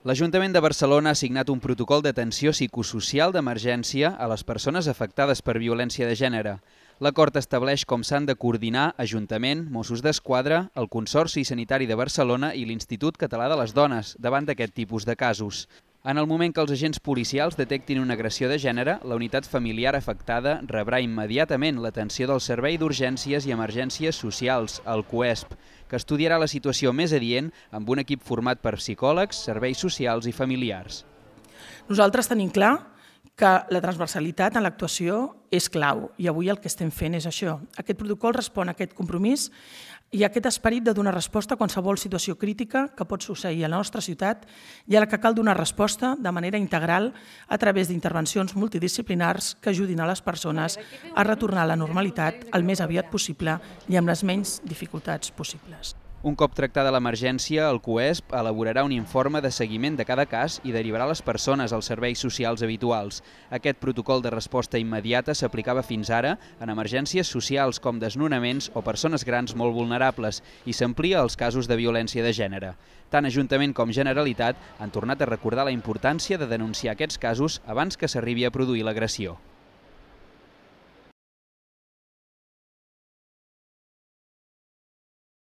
L'Ajuntament de Barcelona ha signat un protocol d'atenció psicosocial d'emergència a les persones afectades per violència de gènere. L'acord estableix com s'han de coordinar Ajuntament, Mossos d'Esquadra, el Consorci Sanitari de Barcelona i l'Institut Català de les Dones davant d'aquest tipus de casos. En el moment que els agents policials detectin una agressió de gènere, la unitat familiar afectada rebrà immediatament l'atenció del Servei d'Urgències i Emergències Socials, el CUESP, que estudiarà la situació més adient amb un equip format per psicòlegs, serveis socials i familiars. Nosaltres tenim clar que la transversalitat en l'actuació és clau i avui el que estem fent és això. Aquest protocol respon a aquest compromís i a aquest esperit de donar resposta a qualsevol situació crítica que pot succeir a la nostra ciutat i a la que cal donar resposta de manera integral a través d'intervencions multidisciplinars que ajudin a les persones a retornar a la normalitat el més aviat possible i amb les menys dificultats possibles. Un cop tractada l'emergència, el CUESP elaborarà un informe de seguiment de cada cas i derivarà les persones als serveis socials habituals. Aquest protocol de resposta immediata s'aplicava fins ara en emergències socials com desnonaments o persones grans molt vulnerables i s'amplia als casos de violència de gènere. Tant Ajuntament com Generalitat han tornat a recordar la importància de denunciar aquests casos abans que s'arribi a produir l'agressió.